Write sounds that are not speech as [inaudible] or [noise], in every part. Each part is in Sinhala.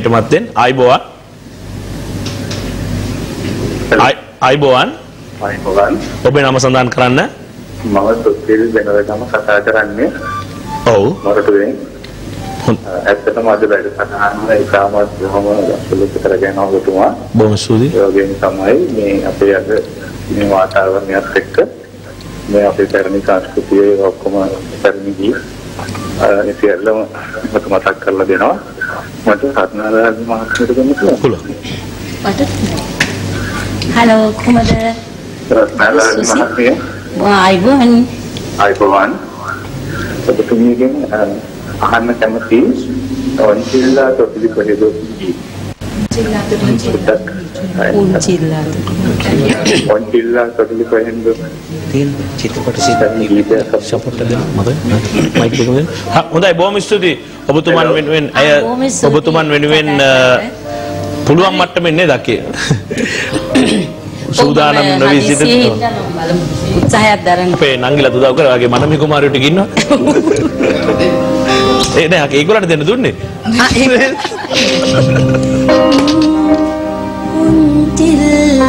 හිටමත් දෙන්න ආයිබෝවන්. ආයිබෝවන්. අයිබෝවන් ඔබේ නම සඳහන් කරන්න. මම සුපිල් වෙනදම කතා කරන්නේ. ඔව්. මොරටුවෙන් ඇත්තටම අද වැඩසටහන ඉතාමත් බොහොම සුළුක කරගෙන ඔබතුමා. බොහොම ස්තුතියි ඒ වගේම තමයි මේ අපේ අද මේ වාතාවරණයත් එක්ක මේ අපේ පැරණි සංස්කෘතියේ ඔක්කොම පැරණි ගිය ඒ සියල්ලම මට මතක් කරලා දෙනවා. මට සත්නාරාජ මහත්මයාට දෙන්න පුළුවන්? මට? හලෝ කොහමද? සත්නාරාජ. මහත්මිය ආයිබෝන් අයිබෝවන් ඔබතුමියගෙන් අහන්න කැමති ඔන්චිල්ලා තොපිලි කොහෙද? ඔන්චිල්ලා තොපිලි කොහෙන්ද තියෙන චිත්‍රපට සිද්ධ ගීතයක් සපෝට් දෙන්න මතයි මයික් එක හා, හොඳයි බොහොම ස්තුතියි. ඔබතුමන් වෙනුවෙන් අය. ඔබතුමන් වෙනුවෙන් පුළුවන් මට්ටමින් නේද අකේ? සූදානම් නොවී සිටින උත්සාහයක් දරන්න. අපේ නංගිලා උදව් කරා වගේ මනමි කුමාරයෝට ඉන්නවා. [laughs] ඒ නෑ ඒගොල්ලන්ට දෙන්න දුන්නේ [laughs] दिल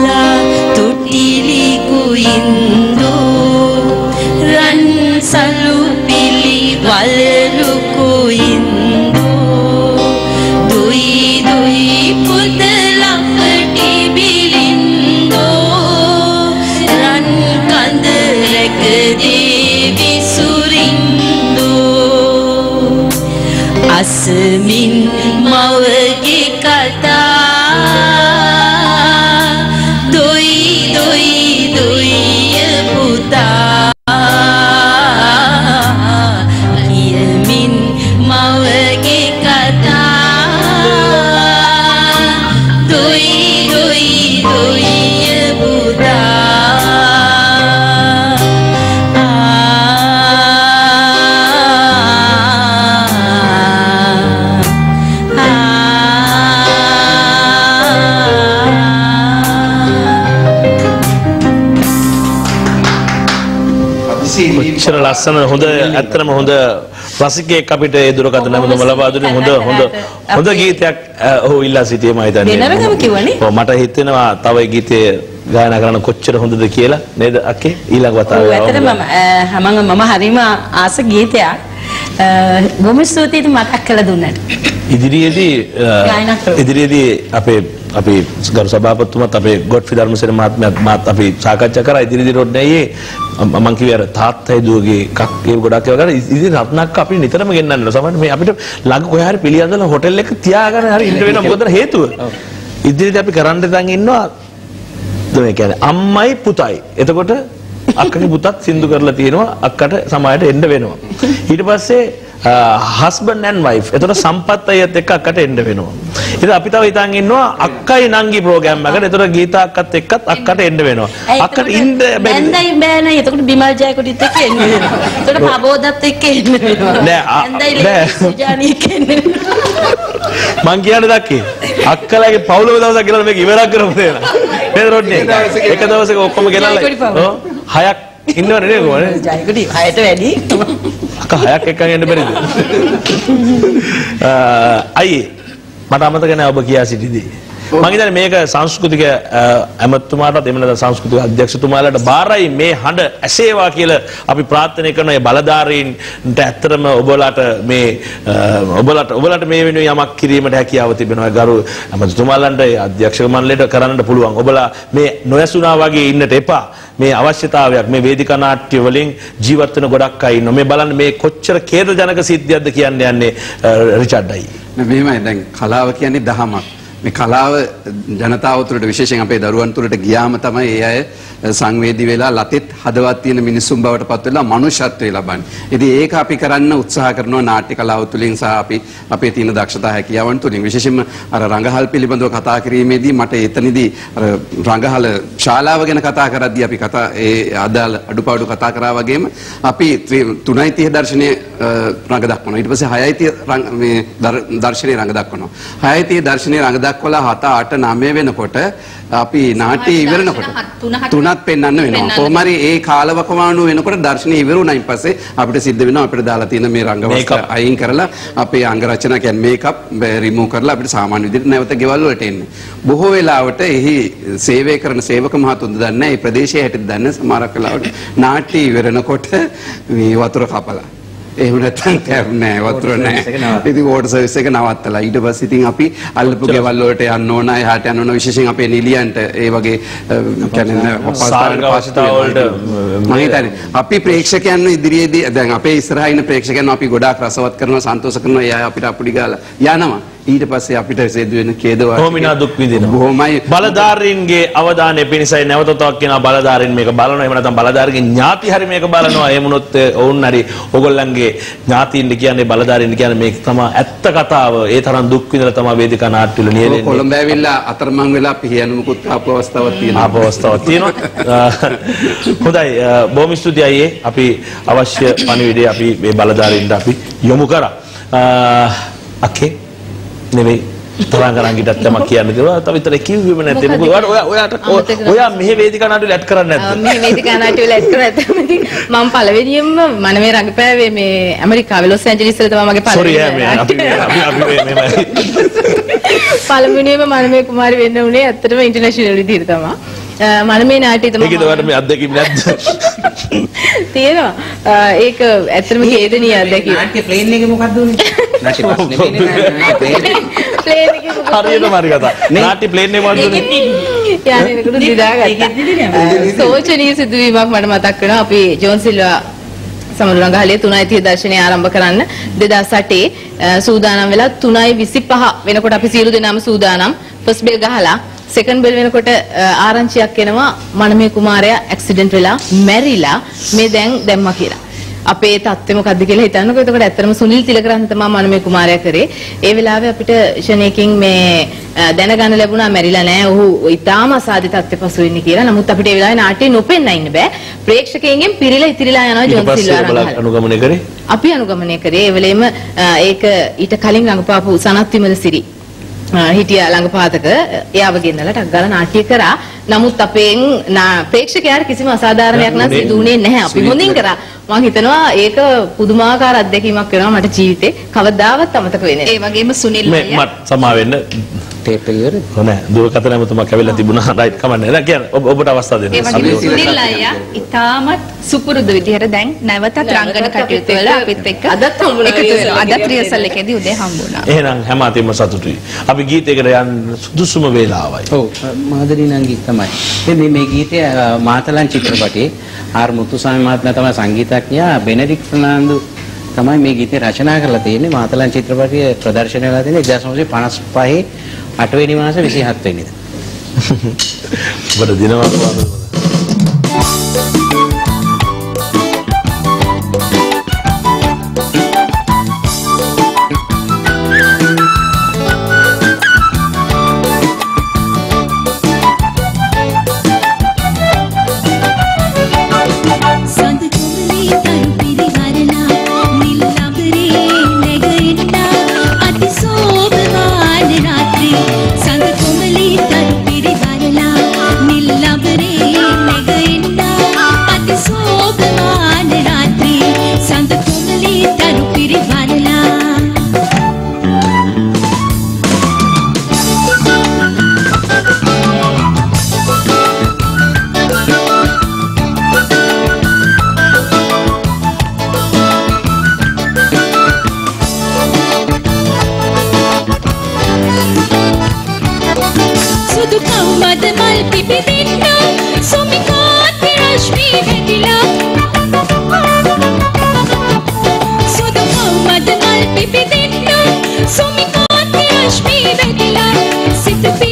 ලස්සන හොඳ ඇත්තටම හොඳ රසිකයෙක් අපිට ඒ දුරකථන නැමතුම ලබා දුන්නේ. හොඳ හොඳ හොඳ ගීතයක් ඔහු ඉල්ලා සිටියේ මම හිතන්නේ දෙනරගම කිව්වනේ? ඔව් මට හිතෙනවා තව ගීතය ගායනා කරන්න කොච්චර හොඳද කියලා. නේද අක්කේ? ඊළඟ ඔව් වතාවේ ඇත්තටම මම මම හරිම ආස ගීතයක්. බොහොම ස්තුතියි මතක් කළ දුන්නට. ඉදිරියේදී. ඉදිරියේදී අපේ අපි ගරු සභාපතිතුමත් අපේ ගොඩ්ෆි ධර්මසේන මහත්මයාත් මාත් අපි සාකච්ඡා කරා. ඉදිරියේදී රොඩ්නෑයේ මම කිව්වේ අර තාත්තයි දුවගේ එකක් ඒ ගොඩක් ඒවා කරා. ඉතින් රත්නක්ක අපි නිතරම ගෙන්නන්න සමහර මේ අපිට ළඟ කොහේ හරි පිළියන්දලා හොටෙල් එක තියාගෙන හරි ඉන්න වෙනවා. මොකද හේතුව? ඉදිරියේදී අපි කරන්න දැන් ඉන්නවා ඒ කියන්නේ අම්මයි පුතයි. එතකොට අක්කගේ පුතත් සින්දු කරලා තියෙනවා. අක්කට සමායට එන්න වෙනවා. ඊට පස්සේ හස්බන්ඩ් ඇන්ඩ් වයිෆ්. එතකොට සම්පත් අයියත් එක්ක අක්කට එන්න වෙනවා. ඉතින් අපි තව හිතන් ඉන්නවා අක්කයි නංගි ප්‍රෝග්‍රෑම් එකකට. එතකොට ගීතා අක්කත් එක්කත් අක්කට එන්න වෙනවා. අක්කට බැරි. බැන්දයි බෑනයි එතකොට බිමල් ජයකොඩිත් එක්ක එන්න වෙනවා. එතකොට පබෝදත් එක්ක එන්න. මං කියන්නේ දැක්කේ. අක්කලාගේ පවුලම දවසක් ගෙනල්ලා මේක ඉවරක් කරමු දෙනවා. නේද රොඩ්නේ? එක දවසක ඔක්කොම ගෙනල්ලා. හයක් ඉන්නවනේ නේද කොහොමද? ජයකොඩි හයට වැඩි. අක්ක හයක් එක්කන් එන්න බැරිද? [laughs] අයියේ මට අමතක නැහැ ඔබ කියා සිටිදී. මම හිතන්නේ මේක සංස්කෘතික අ, ඇමතුමාටත් එහෙම නැත්නම් සංස්කෘතික අධ්‍යක්ෂතුමාලාට බාරයි මේ හඬ ඇසේවා කියලා අපි ප්‍රාර්ථනා කරන මේ බලධාරීන්ට ඇත්තටම ඔබලාට මේ අ, ඔබලාට ඔබලාට මේ වෙනුවෙන් යමක් කිරීමට හැකියාව තිබෙනවා ගරු ඇමතුමාලන්ට ඒ අධ්‍යක්ෂක මණ්ඩලයට කරන්න පුළුවන්. ඔබලා මේ නොයසුනා වගේ ඉන්නට එපා. මේ අවශ්‍යතාවයක් මේ වේදිකා නාට්‍ය වලින් ජීවත් වෙන ගොඩක් අය ඉන්නවා. මේ බලන්න මේ කොච්චර ඛේදජනක සිද්ධියක්ද කියන්න යන්නේ අ, රිචඩ් අයියේ. මෙහෙමයි දැන් කලාව කියන්නේ දහමක්. මේ කලාව ජනතාව තුළට විශේෂයෙන් අපේ දරුවන් තුළට ගියාම තමයි ඒ අය සංවේදී වෙලා ලතෙත් හදවත් තියෙන මිනිසුන් බවට පත් වෙලා මනුෂ්‍යත්වය ලබන්නේ. ඉතින් ඒක අපි කරන්න උත්සාහ කරනවා නාට්‍ය කලාව තුළින් සහ අපි අපේ තියෙන දක්ෂතා හැකියාවන් තුළින් විශේෂයෙන්ම අර රංගහල් පිළිබඳව කතා කිරීමේදී මට එතනදී අර රංගහල ශාලාව ගැන කතා කරද්දී අපි කතා ඒ අදාළ අඩුපාඩු කතා කරා වගේම අපි 3:30 දර්ශනයේ රඟ දක්වනවා. ඊට පස්සේ 6:30 රංග මේ දර්- දර්ශනයේ රඟ දක්වනවා. 6:30 දර්ශනයේ රඟ දක්වලා 7 8 9 වෙනකොට අපි නාට්‍ය ඉවරනකොට හත්- තුනත් පෙන්වන්න වෙනවා. පෙන්වන්න කොහොම හරි ඒ කාලවකවානුව වෙනකොට දර්ශනය ඉවර වුණායින් පස්සේ අපිට සිද්ධ වෙනවා අපිට දාලා තියෙන මේ රංගවස්ත්‍ර. අයින් කරලා අපේ අංග රචනා කියන්නේ මේකප් රිමූව් කරලා අපිට සාමාන්‍ය විදිහට නැවත ගෙවල් වලට එන්නේ. බොහෝ වෙලාවට එහි සේවය කරන සේවක මහතුන් දන්නේ. මේ ප්‍රදේශයේ හැටියට දන්නේ සමහරක් වෙලාවට නාට්‍ය ඉවරනකොට මේ වතුර කපලා. එහෙම නැත්නම් ටැප් නෑ වතුර නෑ. ඉතින් වෝටර් සර්විස් එක නවත්තලා. ඊට පස්සේ ඉතින් අපි අල්ලපු ගෙවල් වලට යන්න ඕන එහාට යන්න ඕන. විශේෂයෙන් අපේ නිලියන්ට ඒ වගේ කියන්නේ අපස්ථාවට පාස්තු අවස්ථාවලට වෙනවා. මම හිතන්නේ අපි ප්‍රේක්ෂකයන් ඉදිරියේදී දැන් අපේ ඉස්සරහා ඉන්න ප්‍රේක්ෂකයන් අපි ගොඩාක් රසවත් කරනවා සන්තෝෂ කරනවා. එයා අපිට අපුඩි ගාලා යනවා ඊට පස්සේ අපිට සිදු වෙන ඛේදවා හෝමිනා දුක් විඳිනවා. බොහොමයි බලධාරීන්ගේ අවධානය පිණිසයි නැවතතක් කියන බලධාරීන් මේක බලනවා. එහෙම නැත්නම් බලධාරීන්ගේ ඥාති හරි මේක බලනවා. එහෙම වුණොත් ඒ ඔවුන් හරි ඕගොල්ලන්ගේ ඥාතීන්ට කියන්නේ බලධාරීන්ට කියන්නේ මේක තමයි ඇත්ත කතාව. ඒ තරම් දුක් විඳලා තමයි වේදිකා නාට්‍ය වල නියැලෙන්නේ කොළඹ ඇවිල්ලා අතරමං වෙලා පිහියනුමුකුත් ආපු අවස්ථාවක් තියෙනවා. ආපු අවස්ථාවක් තියෙනවා. [laughs] හොඳයි. බොහොම ස්තුතියි අයියේ. අපි අවශ්‍ය පණිවිඩය අපි මේ බලධාරීන්ට අපි යොමු කරා. අකේ නෙවෙයි තරංග රංගිටත් යමක් කියන්න කියලා තව විතර කිව්වෙම නැත්තේ මොකද ඔයාට ඔයා ඔයාට කරා. ඔයා මෙහි වේදිකා නාට්‍ය ඇඩ් කරන්නේ නැද්ද මේ වේදිකා නාට්‍ය වල ඇඩ් කරලා ඇත්තම මම පළවෙනියෙන්ම මම මේ රඟපෑවේ මේ ඇමරිකාවේ ලොස් ඇන්ජලිස් වල තමයි මගේ පළවෙනි අපි අපි මේ මේ කුමාරි වෙන්න උනේ ඇත්තටම ඉන්ටර්නැෂනල් විදිහට තමයි. අ, මනමේ නාට්‍ය තමයි මේකද ඔයාලට මේ අත්දැකීම් නැද්ද තියෙනවා. ඒක ඇත්තටම ඛේදනීය අත්දැකීම. නාට්‍ය ප්ලේන් එකේ මොකක්ද උනේ? නාට්‍ය බස් නෙමෙයිනේ නාට්‍ය ප්ලේන් එක. ප්ලේන් එකේ [laughs] මොකක්ද? හරියටම හරි කතා නාට්‍ය ප්ලේන් එක වගේ යන්නේ නේද නිදාගත්තා. සෝචනීය සිදුවීමක් මට මතක් වෙනවා. අපි ජෝන් සිල්වා සමරු රංගහලේ 3:30 දර්ශනය ආරම්භ කරන්න 2008 සූදානම් වෙලා 3:25 වෙනකොට අපි සියලු දෙනාම සූදානම් ෆස්ට් බෙල් ගහලා සෙකන්ඩ් බෙල් වෙනකොට ආරංචියක් එනවා මනමේ කුමාරයා ඇක්සිඩන්ට් වෙලා මැරිලා මේ දැන් දැම්මා කියලා. අපේ තත්ත්වෙ මොකද්ද කියලා හිතන්නකෝ. එතකොට ඇත්තටම සුනිල් තිලකරත්න තමයි මනමේ කුමාරයා කරේ. ඒ වෙලාවේ අපිට ෂණයකින් මේ දැනගන්න ලැබුණා මැරිලා නෑ. ඔහු ඊටාම අසාධ්‍ය තත්ත්වෙ පසු වෙන්නේ කියලා. නමුත් අපිට ඒ වෙලාවේ නාට්‍ය නොපෙන්න ඉන්න බෑ. ප්‍රේක්ෂකයන්ගෙන් පිරීලා ඉතිරිලා යනවා ජොන් සිල්වා. අනුගමනය කරේ අපි අනුගමනය කරේ ඒ වෙලෙම ඒක ඊට කලින් රඟපාපු සනත් විමලසිරි හිටියා ළඟපාතක එයාව ගෙන්නලා ටක් ගාලා නාට්‍ය කරා නමුත් අපෙන් ප්‍රේක්ෂකයාට කිසිම අසාධාරණයක් නම් සිදු වුණේ නැහැ අපි හොඳින් කරා මම හිතනවා ඒක පුදුමාකාර අත්දැකීමක් වෙනවා මට ජීවිතේ. කවදාවත් අමතක වෙන්නේ ඒ වගේම සුනිල් මේ අයියා. මට සමා වෙන්න ටේප් එක ඉවරද? නෑ. දුරකථන ඇමතුමක් ඇවිල්ලා තිබුණා. රයිට් කමන්නේ. නෑ කියන්න ඔබ- ඔබට අවස්ථාව ඒ දෙන්න සුනිල් අයියා ඉතාමත් සුපුරුදු විදිහට දැන් නැවතත් රංගන කටයුතු වල අපිත් එක්ක අදත් හම්බුණා එකතු වෙනවා. අදත්. රියසල් එකේදී උදේ හම්බුණා. එහෙනම් හැම අතින්ම සතුටුයි අපි ගීතයකට යන්න සුදුසුම වේලාවයි ඔව් මාදරි නංගි තමයි. ඉතින් මේ මේ ගීතය මාතලන් චිත්‍රපටයේ ආර් මුතුසාමි මහත්මයා තමයි සංගීතඥයා බෙනඩික්ට් ෆර්නෑන්ඩෝ තමයි මේ ගීතය රචනා කරලා තියෙන්නේ මාතලන් චිත්‍රපටයේ ප්‍රදර්ශනය වෙලා තියෙන්නේ 1955 8 වෙනි මාසේ 27 වෙනිදා. ඔබට දිනවා කොහොමද? مش بيبتلع ست في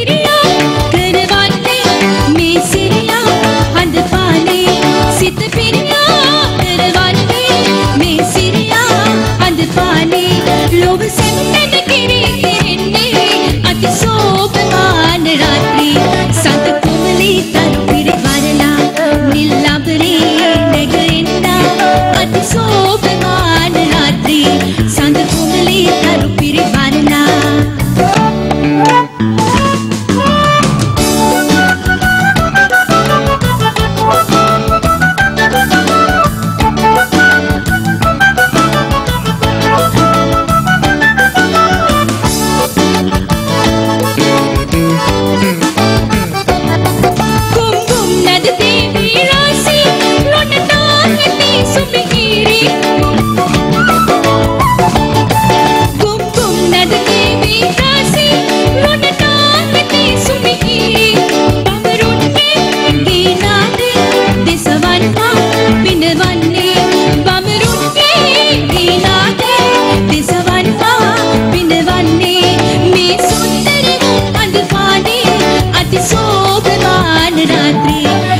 रात्रि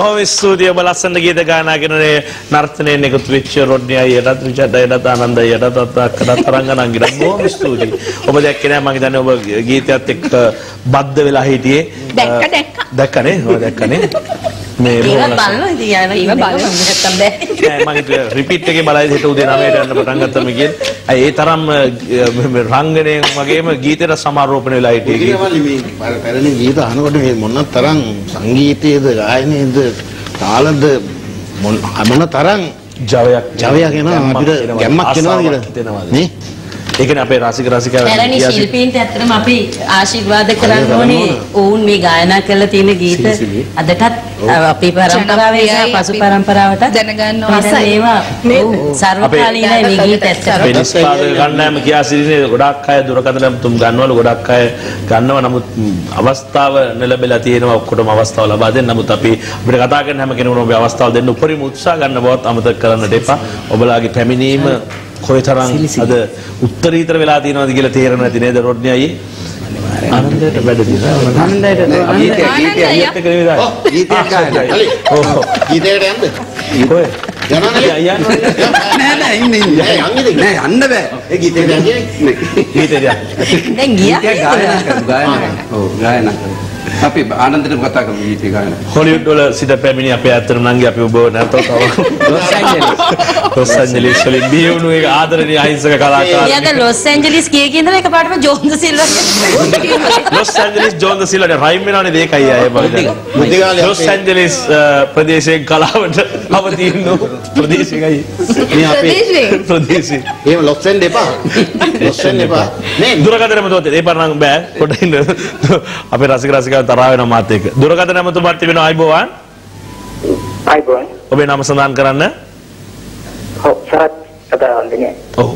බොහොම ස්තුතියි ඔබ ලස්සන ගීත ගායනා කරන නර්තනයෙන් එකතු වෙච්ච රොඩ්නි අයියටත් රිචඩ් අයියටත් ආනන්ද අයියටත් අත්තක්කටත් තරංගනංගිට බොහොම ස්තුතියි. ඔබ දැක්කේ නෑ මම හිතන්නේ ඔබ ගීතයත් එක්ක බද්ධ වෙලා හිටියේ. දැක්ක, දැක්ක. දැක්කනේ? ඔව් දැක්කනේ. මේ. බලනවා ඉතින් යාන ඒව බලනවා. නැත්තම් බෑ. නෑ මම හිතුවේ රිපීට් එකේ බලයිද හෙට උදේ 9ට යන්න පටන් ගත්තම කියන්නේ. අය ඒ තරම් රංගනයෙන් වගේම ගීතයට සමාරෝපණය වෙලා හිටියේ. ඒකමලි මේ පර- පැරණි ගීත අහනකොට මේ මොන තරම් සංගීතයේද ගායනයේද තාලද මොන මොන තරම් ජවයක් ජවයක් එනවා අපිට ගැම්මක් එනවා කියලා නේ ඒ කියන්නේ අපේ රසික රසිකයන් පැරණි ශිල්පීන්ට ඇත්තටම අපි ආශිර්වාද කරන්න ඕනේ. ඕන. ඔවුන් මේ ගායනා කරලා තියෙන ගීත. අදටත් අපේ පරම්පරාවේ සහ ජනප්‍රියයි පසු අපි පරම්පරාවට දැනගන්න ආසයි. ඒවා? ඔව්, සර්වකාලීනයි මේ ගීත ඇත්තටම. අපේ නිෂ්පාදක කණ්ඩායම කියා සිටිනේ ගොඩාක් අය දුරකථන තුම් ගන්නවලු ගොඩක් අය ගන්නවා නමුත් ම්, අවස්ථාව නැලබෙලා තියෙනවා ඔක්කොටම අවස්ථාව ලබා දෙන්න නමුත් අපි අපිට කතා කරන හැම කෙනෙකුටම මේ අවස්ථාව දෙන්න උපරිම උත්සාහ ගන්න බවත් අමතක කරන්නට එපා ඔබලාගේ පැමිණීම කොයිතරම් අද උත්තරීතර වෙලා තියෙනවද කියලා තේරෙන්නේ නැති නේද රොඩ්නි අයියේ ආනන්දයට වැඩ තියෙනවා ආනන්දයට ගීතය ගීතය අයියත් එක්ක නෙවෙයි දාන්නේ. ගීතය ගායනා අලි ඔව්. ගීතයකට යන්න. කොහෙ? යනවා අයියා නෑ නෑ ඉන්න නෑ, යන්නේ නෑ. යන්න බෑ. ඒ ගීතයට යන්නේ. ගීතේ දිහා. දැන් ගියා. ගීතය ගායනා කරමු ගායනා. ඔව් ගායනා කරමු අපි ආනන්දට කතා කරමු ගීතය ගායනා හොලිවුඩ් වල සිට පැමිණි අපේ ඇත්තටම නංගි අපි ඔබ නැතව තව ලොස් ඇන්ජලිස් ලොස් ඇන්ජලිස් වලින් බිහි වුණු ඒ ආදරණීය අහිංසක එයාද කලාකාරයෙක් ලොස් ඇන්ජලිස් කිය කියන එකපාරටම ජෝන්ද සිල්වා. ලොස් ඇන්ජලිස් ජෝන් ද සිල්වාට රයිම් වෙනවනේ ඒකයි අය බලන්න ලොස් ඇන්ජලිස් ප්‍රදේශයෙන් කලාවට අවතීන ප්‍රදේශයයි. මේ අපේ ප්‍රදේශේ. ප්‍රදේශේ. එහෙම ලොස් වෙන්න එපා. ලොස් වෙන්න එපා. නේ? දුරකථන මතුවත් ඒ පරණ බෑ. පොඩ්ඩක් ඉන්න අපේ රසික රසිකයන් තරහ වෙනවා මාත් එක්ක දුරකථන මතුවත් තිබෙනවා අයිබෝවන්. අයිබෝන් ඔබේ නම සඳහන් කරන්න? ඔව් සරත් කතා කරන්නේ ඔව්.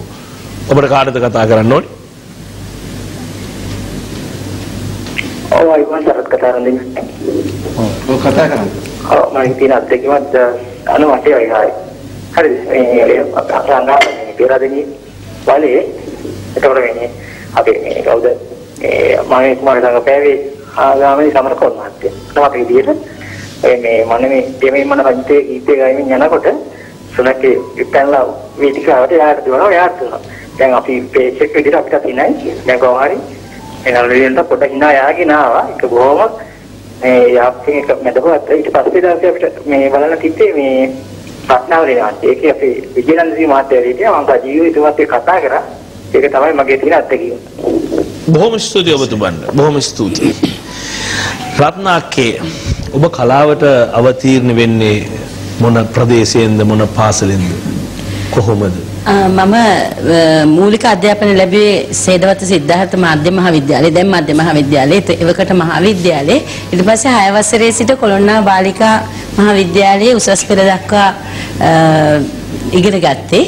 ඔබට කාටද කතා කරන්න ඕනේ? ඔව් අයිබෝන් සරත් කතා කරන්නේ ඔව් කතා කරමු ඔව් මම තියෙන අත්දැකීමත් අනු මතේ වගේ හරිද මේ මේ පෙරදෙනි වලේ එතකොට මේ අපි මේ කවුද? මේ මම කුමාර සංගපෑවේ ආගාමී සමරකෝන් මහත්තයා තමයි අපි විදියට ඒ මේ මම මේ දෙමේ මන පන්තියේ ගීතේ ගාමින් යනකොට සුනකේ ඉපැනලා වේදිකාවට යාට දුවනවා යාට දුවනවා. දැන් අපි පේජ් එක විදිහට අපිට තියෙනයි දැන් කොහොම හරි එනල් වලින්ට පොඩ්ඩක් hina යාගෙන ආවා. ඒක බොහොම මේ යාප්පින් එක මැදපුවත් ඊට පස්සේ දවසේ අපිට මේ බලන්න තිබ්බේ මේ රත්නාවලි නාට්‍ය. ඒකේ අපි විජයනන්දසී මහත්තයා හිටියා. මම තා ජීවිතවත් එක්ක කතා කරා. ඒක තමයි මගේ තියෙන අත්දැකීම. බොහොම ස්තුතියි ඔබතුමන්ට. බොහොම ස්තුතියි. රත්නාක්කේ ඔබ කලාවට අවතීර්ණ වෙන්නේ මොන ප්‍රදේශයෙන්ද මොන පාසලෙන්ද? කොහොමද? මම අ, මූලික අධ්‍යාපනය ලැබුවේ සේදවත සිද්ධාර්ථ මාධ්‍ය මහාවිද්‍යාලයේ දැන් මාධ්‍ය මහාවිද්‍යාලයේ ඒත- එවකට මහාවිද්‍යාලයේ. ඊට පස්සේ 6 වසරේ සිට කොළොන්නා බාලිකා මහාවිද්‍යාලයේ උසස් පෙළ දක්වා අ, ඉගෙන ගත්තේ.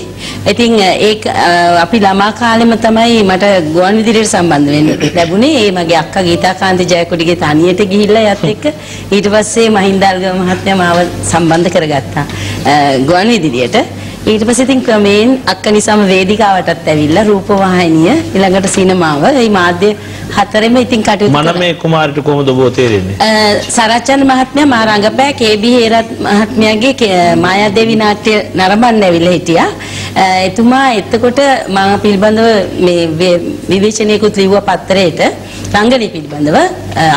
ඉතින් අ, ඒක අ, අපි ළමා කාලෙම තමයි මට ගුවන් විදුලියට සම්බන්ධ වෙන්න ලැබුණේ. ඒ මගේ අක්කා ගීතාකාන්ත ජයකොඩිගේ තනියට ගිහිල්ලා යත් එක්ක ඊට පස්සේ මහින්දාල්ගම මහත්මයා මාව සම්බන්ධ කරගත්තා අ, ගුවන් විදුලියට. ඊට පස්සේ ඉතින් ක්‍රමයෙන් අක්ක නිසාම වේදිකාවටත් ඇවිල්ලා රූපවාහිනිය ඊළඟට සිනමාව මේ මාධ්‍ය හතරෙම ඉතින් කටයුතු කළා. මනමේ කුමාරිට කොහොමද ඔබ තේරෙන්නේ සරච්චන්ද මහත්මයා මා රංගපෑ කේ.බී. හේරත් මහත්මයාගේ මායාදේවි නාට්‍ය නරඹන්න ඇවිල්ලා හිටියා. එතුමා එතකොට මා පිළිබඳව මේ විවේචනයකුත් ලිව්වා පත්තරේට රංගනය පිළිබඳව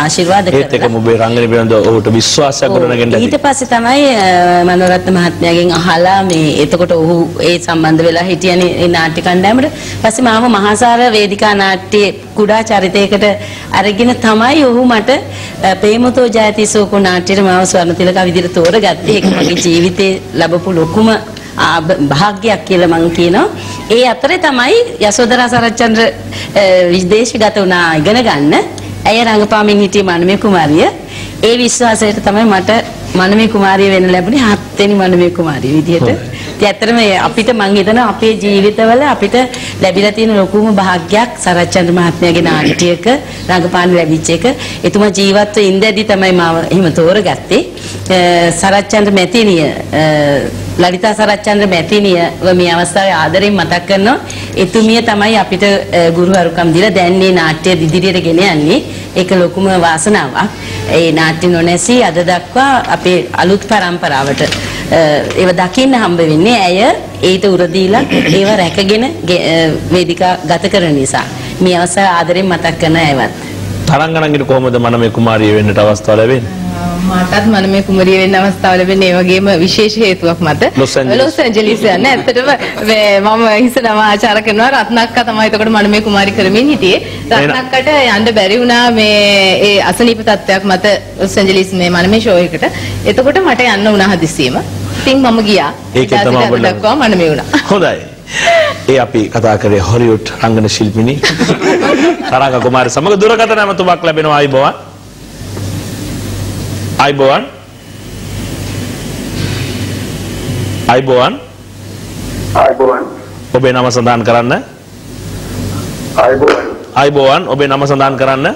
ආශිර්වාද ඒත් කරලා. එකම ඔබේ රංගන පිළිබඳව ඔහුට විශ්වාසයක් ගොඩනගෙන්න ඊට පස්සේ තමයි මනෝරත්න මහත්මයාගෙන් අහලා මේ එතකොට ඔහු ඒ සම්බන්ධ වෙලා හිටියනේ ඒ නාට්‍ය කණ්ඩායමට. පස්සේ මාව මහාසාර වේදිකා නාට්‍යයේ කුඩා චරිතයකට අරගෙන තමයි ඔහු මට ප්‍රේමතෝ ජයතිසෝකු නාට්‍යයට මාව ස්වර්ණතිලක විදිහට තෝරගත්තේ. ඒක මගේ ජීවිතේ ලැබපු ලොකුම ආ, භ- භාග්යක් කියලා මම කියනවා. ඒ අතරේ තමයි යසෝදරා සරච්චන්ද්‍ර විදේශගත වුණා ඉගෙන ගන්න. ඇය රංගපාමින් හිටියේ මනමේ කුමාරිය. ඒ විශ්වාසයට තමයි මට මනමේ කුමාරිය වෙන්න ලැබුණේ හත්වෙනි මනමේ කුමාරිය විදිහට. ඉතින් ඇත්තටම අපිට මං හිතනවා අපේ ජීවිතවල අපිට ලැබිලා තියෙන ලොකුම භාග්යක් සරච්චන්ද්‍ර මහත්මයාගේ නාට්‍යයක රංගපාන ලැබිච්ච එක. එතුමා ජීවත්ව ඉඳදී තමයි මාව එහෙම තෝරගත්තේ. සරච්චන්ද්‍ර මැතිණිය ලලිතා සරච්චන්ද්‍ර මැතිණියව මේ අවස්ථාවේ ආදරෙන් මතක් කරනවා. එතුමිය තමයි අපිට අ, ගුරුවරුකම් දීලා දැන් මේ නාට්‍ය ඉදිරියට ගෙන යන්නේ. ඒක ලොකුම වාසනාවක්. ඒ නාට්‍ය නොනැසී අද දක්වා අපේ අලුත් පරම්පරාවට අ, ඒව දකින්න හම්බ වෙන්නේ ඇය ඊට උරදීලා ඒව රැකගෙන ගෙ- අ, වේදිකා ගත කරන නිසා. මේ අවස්ථාව ආදරෙන් මතක් කරන ඇයවත්. තරංගනන්ගිට කොහොමද මනමේ කුමාරිය වෙන්නට අවස්ථාව ලැබෙන්නේ? මටත් මනමේ කුමරිය වෙන්න අවස්ථාව ලැබෙන්නේ ඒ වගේම විශේෂ හේතුවක් මත. Los Angeles. ලොස් ඇන්ජලිස් යන්න ඇත්තටම මම හිස නම ආචාර කරනවා රත්නක්කා තමයි. එතකොට මනමේ කුමාරි කරමින් හිටියේ. රත්නක්කට යන්න බැරි වුණා මේ ඒ අසනීප තත්ත්වයක් මත ලොස් ඇන්ජලිස් මේ මනමේ ෂෝ එකට. එතකොට මට යන්න වුණා හදිස්සියෙම. ඉතින් මම ගියා. ඒකෙන් තමයි දක්වා මනමේ වුණා. හොඳයි. ඒ අපි කතා කරේ හොලිවුඩ් රංගන ශිල්පිනී. තරංග කුමාරි සමග දුරකථන ඇමතුමක් ලැබෙනවා අයිබෝවන්. අයිබෝවන්. අයිබෝවන්. ආයුබෝවන් ඔබේ නම සඳහන් කරන්න. ආයුබෝවන් අයිබෝවන් ඔබේ නම සඳහන් කරන්න.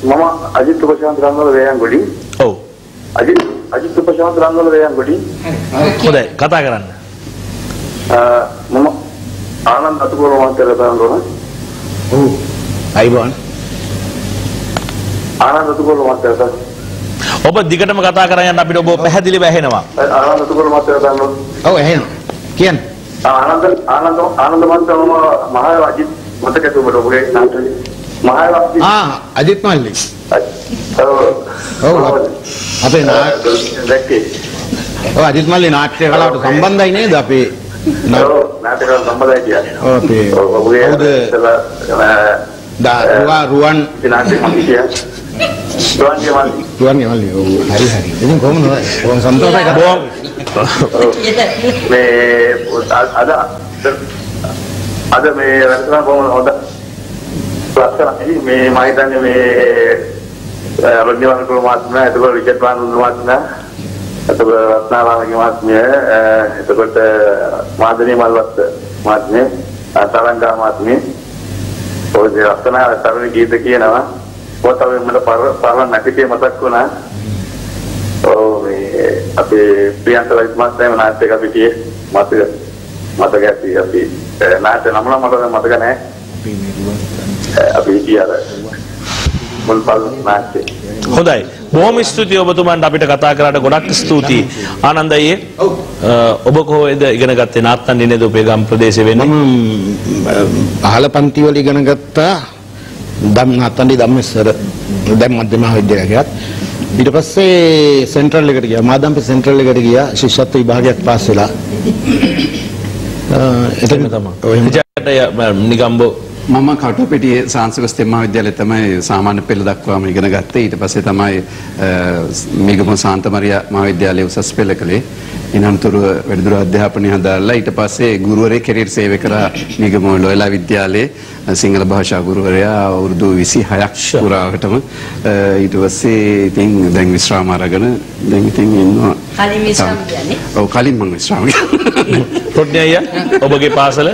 මම අජිත් උපශාන්ත රංගවල වේයන්ගොඩි ඔව්. අජිත් අජිත් උපශාන්ත රංගවල වේයන්ගොඩි හොඳයි කතා කරන්න. මම ආනන්ද අතුකෝල මහත්තයා කතා කරනවා ඔව් අයිබෝන් ආනන්ද අතුකෝල මහත්තයා ඔබ දිගටම කතා කරන් යන්න අපිට ඔබ පැහැදිලිව ඇහෙනවා. ආනන්ද අතුකෝල මහත්තයා කරනවා ඔව් එහෙනම් කියන්න. ආනන්ද ආනන්ද ආනන්ද මහත්තයා මහා අජිත් මතකද ඔබට ඔබගේ නාට්‍යයේ. මහා අජිත්. ආ අජිත් මල්ලි. ඔව් ඔව්. අපේ නා- දැක්කේ. ඔව් අජිත් මල්ලි නාට්‍ය කලාවට සම්බන්ධයි නේද අපේ? නා- ඔව් නාටක සම්බන්ධයි කියන්නේ. ඔව් අපේ ඔව් ඔබගේ රුවන්. නාට්‍ය මම කිය ස්වාමීන් වහන්සේ රුවන් මල්ලි ඔව් හරි හරි ඉතින් කොහොමද කොහොම සන්තෝෂයි කතා බොහොම මේ අද අද මේ වැඩසටහන කොහොමද හොඳ ලස්සනයි මේ මම හිතන්නේ මේ රොඩ්නිවල් කුල මාත්මයා එතකොට රිචඩ් බානුන් මාත්මයා එතකොට රත්නාරාමගේ මාත්මිය එතකොට මාදනී මල්වත්ත මාත්මිය තරංගා මාත්මිය ඔය ලස්සන තරණ ගීත කියනවා පොත මට පරණ නැතිකේ මතක් වුණා ඔව් මේ අපේ ප්‍රියන්ත ලයිත් මාස්ටර්ම නාට්‍ය එක පිටියේ මතක මතක ඇති අපි නාට්‍ය නම නම් මට මතක නැහැ අපි හිටියර මුල් පල් නාට්‍ය හොඳයි. බොහොම ස්තුතියි ඔබතුමන්ට අපිට කතා කරාට ගොඩක් ස්තුතියි. ආනන්ද අයියේ. ඔබ කොහොමද ඉගෙන ගත්තේ? නාත්තන් නේද ඔබේ ගම් ප්‍රදේශේ වෙන්නේ? මම පහළ පන්ති වල ඉගෙන ගත්තා දම් නත්තන්ඩි ධම්මස්සර දැන් මධ්‍යම විද්‍යාලයකත් ඊට පස්සේ සෙන්ට්‍රල් එකට ගියා මාදම්පේ සෙන්ට්‍රල් එකට ගියා ශිෂ්‍යත්ව විභාගයක් පාස් වෙලා එතන තමයි. නිගම්බෝ මම කටුපිටියේ සංස්කෘතික තෙම්මා විද්‍යාලයේ තමයි සාමාන්‍ය පෙළ දක්වාම ඉගෙන ගත්තේ. ඊට පස්සේ තමයි මිගම සාන්ත මරියා මහාවිද්‍යාලයේ උසස් පෙළ කළේ. ඉනන්තුරු වැඩිදුර අධ්‍යාපනය හදාලා ඊට පස්සේ ගුරුවරයෙක් කැරියර් සේවය කරා මිගම ලොයලා විද්‍යාලයේ සිංහල භාෂා ගුරුවරයා අවුරුදු 26ක් පුරාවටම ඊට පස්සේ ඉතින් දැන් විශ්‍රාම අරගෙන දැන් ඉතින් ඉන්නවා. කලින් විශ්‍රාම කියන්නේ? ඔව් කලින් මම විශ්‍රාම ගියා. රොඩ්නි අයියා ඔබගේ පාසල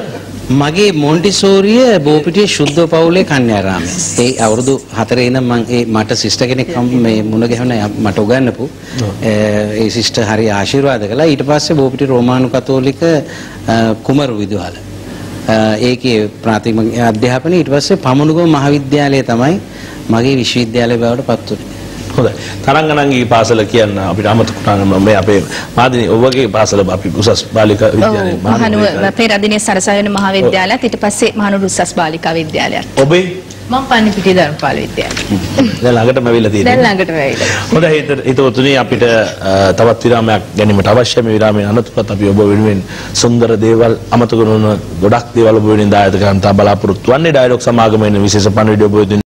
මගේ මොන්ටිසෝරිය බෝපිටියේ ශුද්ධ පවුලේ කන්‍යාරාමය. ඒ අවුරුදු 4 ඉඳන් මම ඒ මට සිස්ටර් කෙනෙක් හම්- මේ මුණ ගැහුණ මට උගන්වපු ඒ සිස්ටර් හරි ආශිර්වාද කළා. ඊට පස්සේ බෝපිටිය රෝමානු කතෝලික කුමරු විදුහල. ඒකේ ප්‍රාථමික අධ්‍යාපනය ඊට පස්සේ පමණුගම මහාවිද්‍යාලය තමයි මගේ විශ්වවිද්‍යාලය බවට පත් වුනේ. හොඳයි. තරංගනංගී පාසල කියන්න අපිට අමතක වුණා නම් මේ අපේ මාදිනී ඔබගේ පාසල අපි උසස් බාලිකා විද්‍යාලයේ මහනුව පෙරදිනේ සරසයන මහාවිද්‍යාලයත් ඊට පස්සේ මහනුවර උසස් බාලිකා විද්‍යාලයත්. ඔබේ මම පන්නිපිටිය ධර්මපාල විද්‍යාලය. දැන් ළඟටම ඇවිල්ලා දැන් තියෙනවා. ළඟටම ඇවිල්ලා. හොඳයි හිත- හිතවතුනි අපිට තවත් විරාමයක් ගැනීමට අවශ්‍ය මේ විරාමයේ අනතුරත් අපි ඔබ වෙනුවෙන් සුන්දර දේවල් අමතක නොවන ගොඩක් දේවල් ඔබ වෙනුවෙන් දායක කරන්න බලාපොරොත්තු වෙන්නේ ඩයලොග් සමාගමේ විශේෂ පණිවිඩය ඔබ වෙනුවෙන්